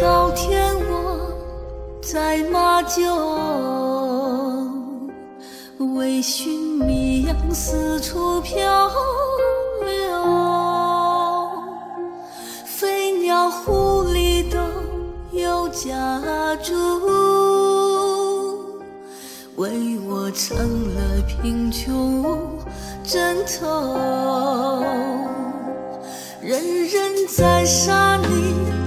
到天，我在马厩，为寻觅羊四处漂流，飞鸟狐狸都有家住，为我成了贫穷枕头，人人在沙里。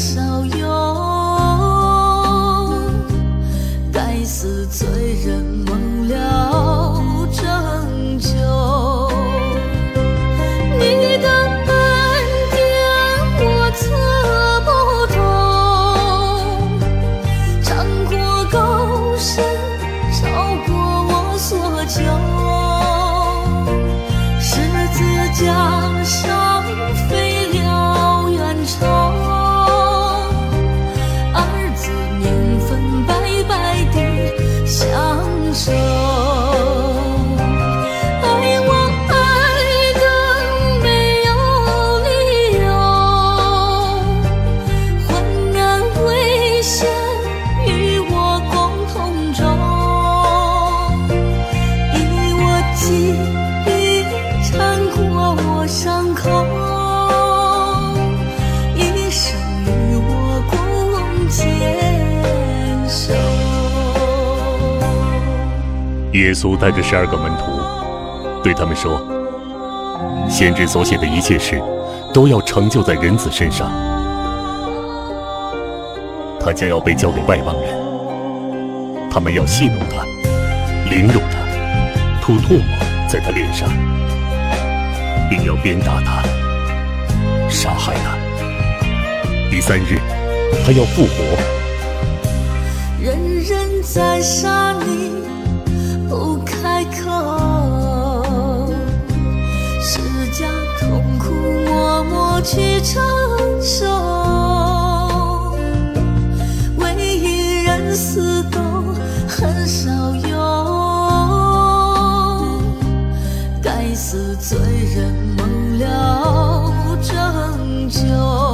so 享受。爱我爱的没有理由，患难危险与我共同中，以我记忆缠过我伤口，耶稣带着十二个门徒，对他们说：“先知所写的一切事，都要成就在人子身上。他将要被交给外邦人，他们要戏弄他，凌辱他，吐唾沫在他脸上，并要鞭打他，杀害他。第三日，他要复活。”人人在沙似醉人，梦了整秋。